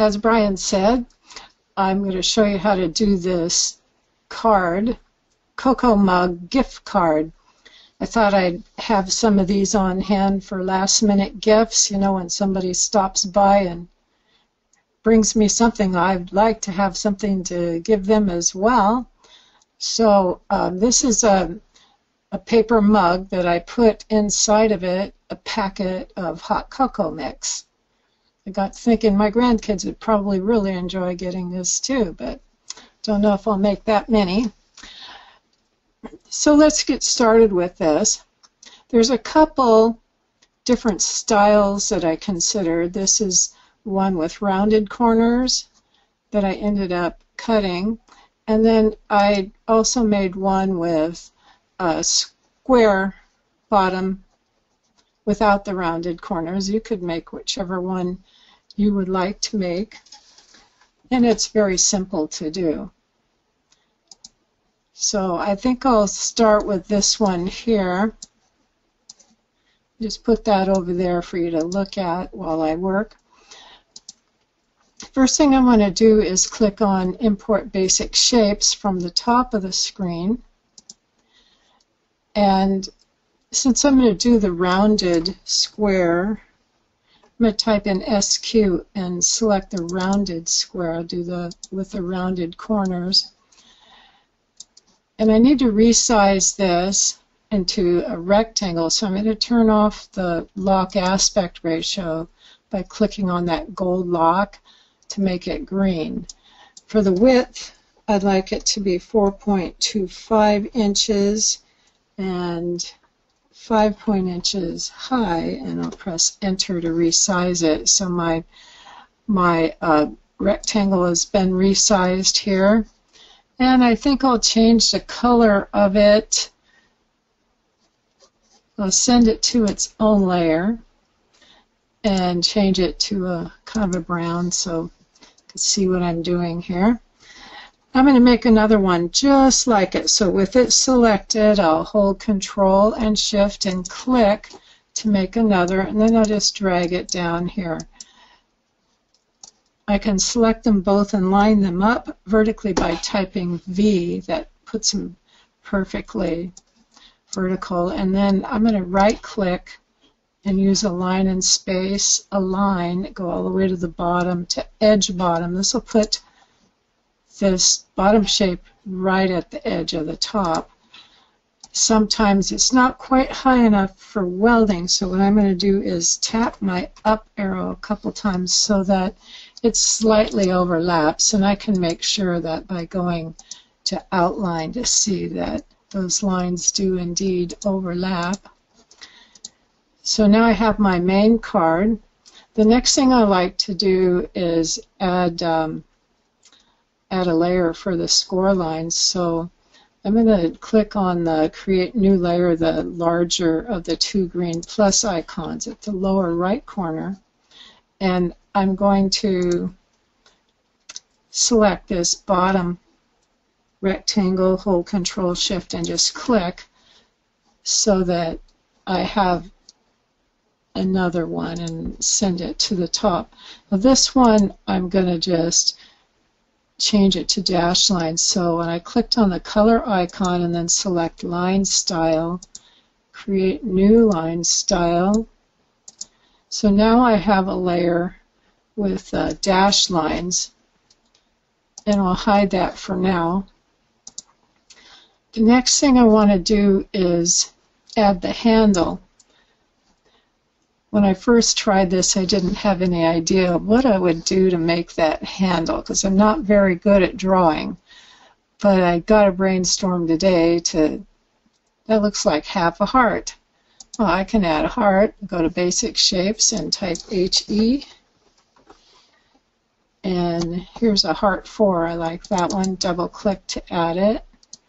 as Brian said, I'm going to show you how to do this card, Cocoa Mug gift card. I thought I'd have some of these on hand for last minute gifts, you know, when somebody stops by and brings me something, I'd like to have something to give them as well. So um, this is a, a paper mug that I put inside of it a packet of hot cocoa mix. I got thinking my grandkids would probably really enjoy getting this too, but don't know if I'll make that many. So let's get started with this. There's a couple different styles that I considered. This is one with rounded corners that I ended up cutting. And then I also made one with a square bottom without the rounded corners. You could make whichever one you would like to make. And it's very simple to do. So I think I'll start with this one here. Just put that over there for you to look at while I work. First thing I'm going to do is click on Import Basic Shapes from the top of the screen. And since I'm going to do the rounded square, I'm going to type in SQ and select the rounded square. I'll do the with the rounded corners. And I need to resize this into a rectangle, so I'm going to turn off the lock aspect ratio by clicking on that gold lock to make it green. For the width, I'd like it to be 4.25 inches and 5 point inches high and I'll press enter to resize it. So my my uh, rectangle has been resized here. And I think I'll change the color of it. I'll send it to its own layer and change it to a kind of a brown so you can see what I'm doing here I'm going to make another one just like it. So with it selected, I'll hold Control and Shift and click to make another, and then I'll just drag it down here. I can select them both and line them up vertically by typing V. That puts them perfectly vertical. And then I'm going to right click and use align and space, align, go all the way to the bottom to edge bottom. This will put this bottom shape right at the edge of the top. Sometimes it's not quite high enough for welding, so what I'm going to do is tap my up arrow a couple times so that it slightly overlaps, and I can make sure that by going to outline to see that those lines do indeed overlap. So now I have my main card. The next thing I like to do is add um, add a layer for the score lines. So I'm going to click on the Create New Layer, the larger of the two green plus icons at the lower right corner. And I'm going to select this bottom rectangle, hold Control Shift, and just click so that I have another one and send it to the top. Now this one I'm going to just change it to dash line. So when I clicked on the color icon and then select line style, create new line style. So now I have a layer with uh, dash lines and I'll hide that for now. The next thing I want to do is add the handle when I first tried this, I didn't have any idea what I would do to make that handle because I'm not very good at drawing. But I got a brainstorm today to, that looks like half a heart. Well, I can add a heart, go to basic shapes and type HE. And here's a heart 4. I like that one. Double click to add it.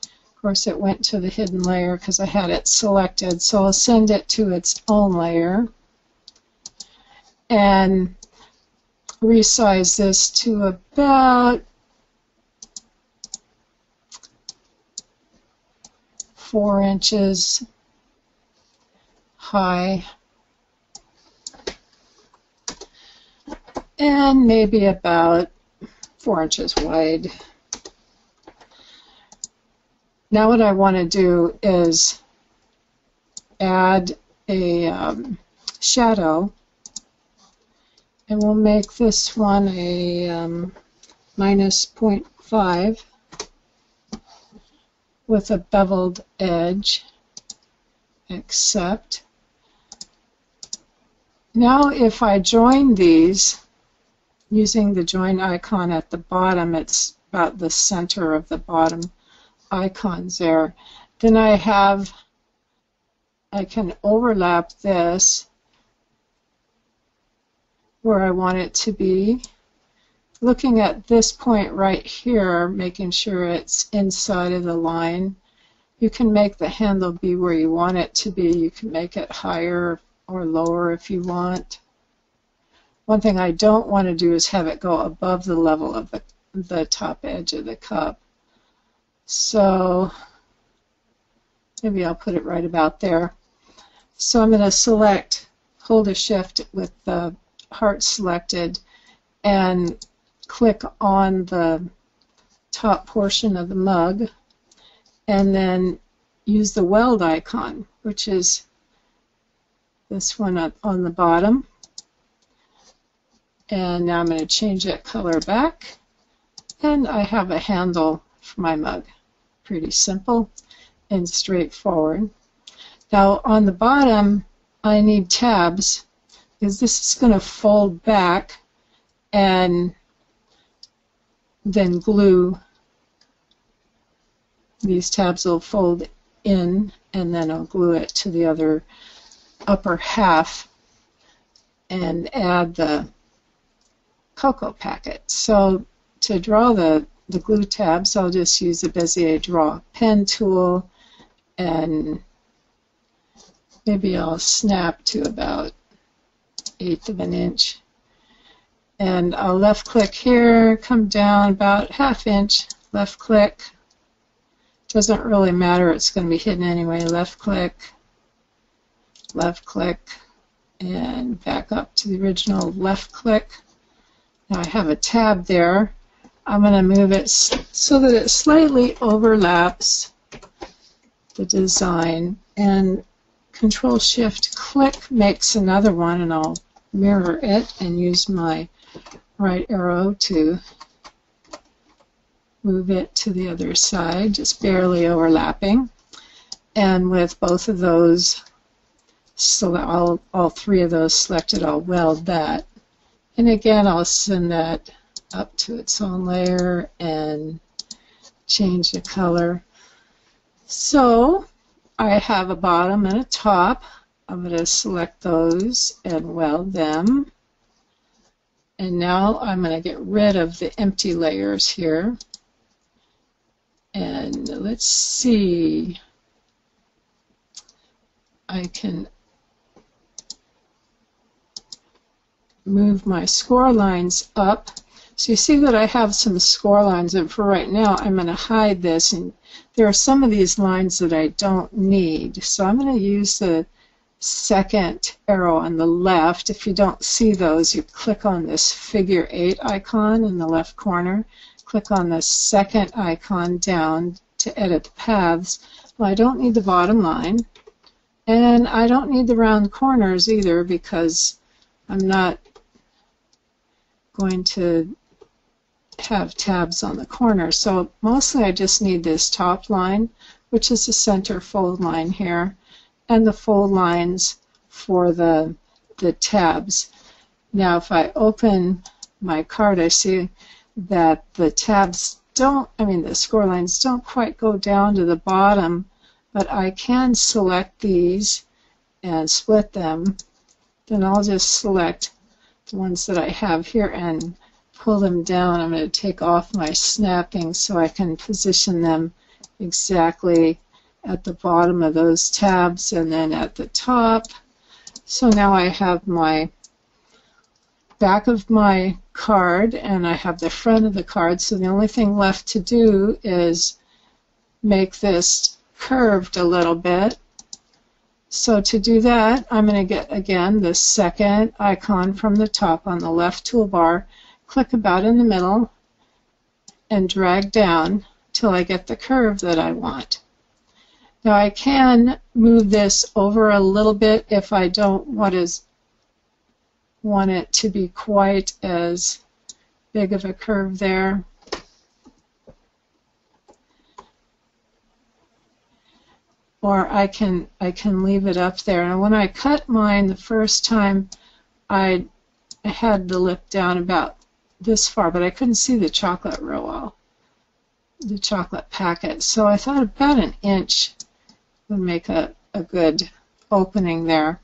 Of course, it went to the hidden layer because I had it selected. So I'll send it to its own layer and resize this to about four inches high. and maybe about four inches wide. Now what I want to do is add a um, shadow and we'll make this one a um, minus 0.5 with a beveled edge except now if I join these using the join icon at the bottom it's about the center of the bottom icons there then I have I can overlap this where I want it to be. Looking at this point right here, making sure it's inside of the line, you can make the handle be where you want it to be. You can make it higher or lower if you want. One thing I don't want to do is have it go above the level of the, the top edge of the cup. So maybe I'll put it right about there. So I'm going to select, hold a shift with the heart selected and click on the top portion of the mug and then use the weld icon which is this one up on the bottom. And now I'm going to change that color back. And I have a handle for my mug. Pretty simple and straightforward. Now on the bottom I need tabs is this is going to fold back and then glue. These tabs will fold in and then I'll glue it to the other upper half and add the cocoa packet. So to draw the, the glue tabs, I'll just use the Bezier Draw Pen tool and maybe I'll snap to about eighth of an inch. And I'll left click here, come down about half inch, left click. Doesn't really matter, it's going to be hidden anyway. Left click, left click, and back up to the original left click. Now I have a tab there. I'm going to move it so that it slightly overlaps the design and control shift click makes another one and I'll mirror it and use my right arrow to move it to the other side, just barely overlapping. And with both of those, so all, all three of those selected, I'll weld that. And again, I'll send that up to its own layer and change the color. So I have a bottom and a top. I'm going to select those and weld them. And now I'm going to get rid of the empty layers here. And let's see. I can move my score lines up. So you see that I have some score lines, and for right now I'm going to hide this. And there are some of these lines that I don't need. So I'm going to use the second arrow on the left. If you don't see those, you click on this figure 8 icon in the left corner. Click on the second icon down to edit the paths. Well, I don't need the bottom line. And I don't need the round corners either because I'm not going to have tabs on the corner. So mostly I just need this top line, which is the center fold line here and the fold lines for the, the tabs. Now if I open my card I see that the tabs don't, I mean the score lines don't quite go down to the bottom but I can select these and split them. Then I'll just select the ones that I have here and pull them down. I'm going to take off my snapping so I can position them exactly at the bottom of those tabs and then at the top. So now I have my back of my card and I have the front of the card so the only thing left to do is make this curved a little bit So to do that, I'm going to get, again, the second icon from the top on the left toolbar, click about in the middle, and drag down till I get the curve that I want. Now I can move this over a little bit if I don't want, as, want it to be quite as big of a curve there. Or I can I can leave it up there. And when I cut mine the first time, I had the lip down about this far, but I couldn't see the chocolate real well, the chocolate packet. So I thought about an inch would make a, a good opening there.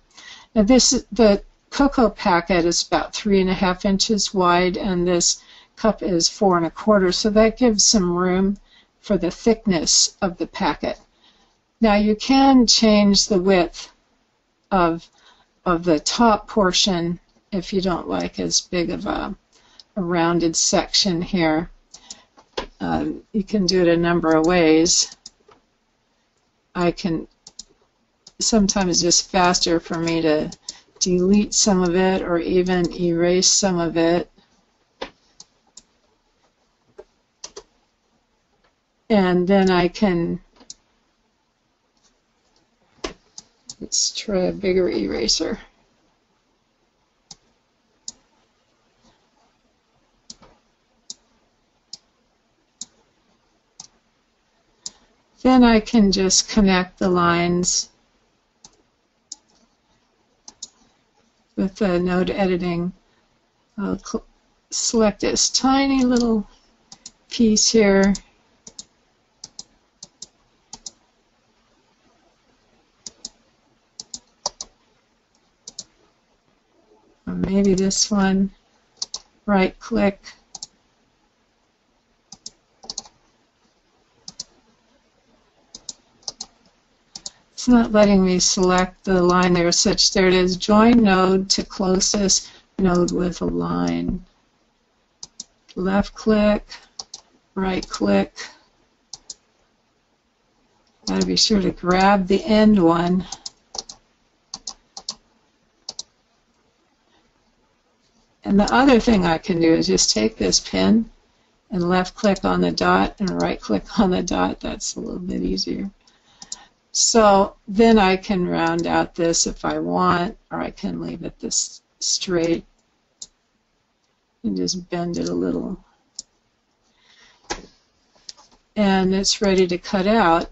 Now this the cocoa packet is about three and a half inches wide, and this cup is four and a quarter, so that gives some room for the thickness of the packet. Now you can change the width of of the top portion if you don't like as big of a, a rounded section here. Um, you can do it a number of ways. I can sometimes just faster for me to delete some of it or even erase some of it. And then I can Let's try a bigger eraser. Then I can just connect the lines with the node editing. I'll select this tiny little piece here. Maybe this one, right click, It's not letting me select the line there such there it is join node to closest node with a line left click right click gotta be sure to grab the end one And the other thing I can do is just take this pin and left click on the dot and right click on the dot. That's a little bit easier. So then I can round out this if I want, or I can leave it this straight and just bend it a little. And it's ready to cut out.